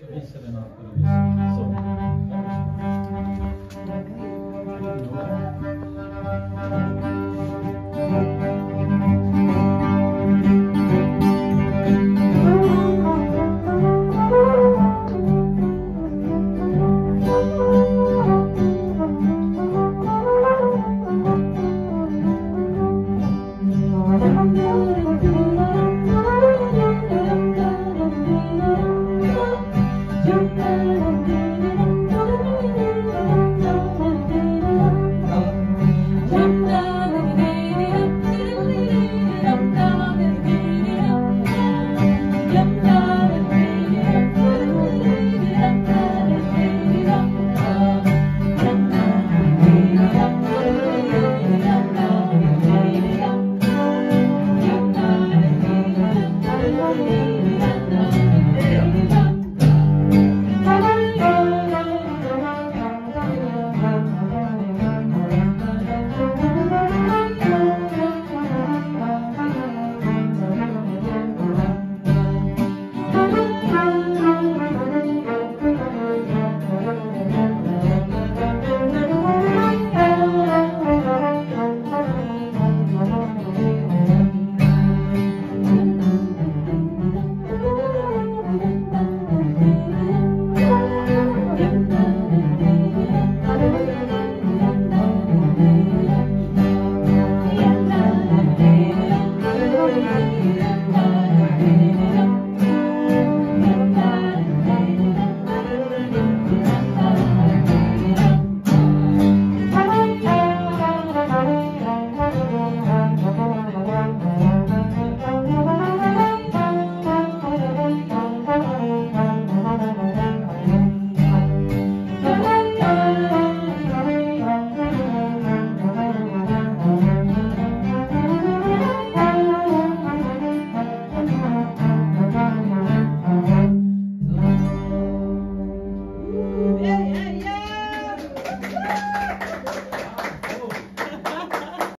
Så visar den allt vad du visar. Så.